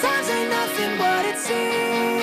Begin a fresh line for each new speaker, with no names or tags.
Times ain't nothing what it seems.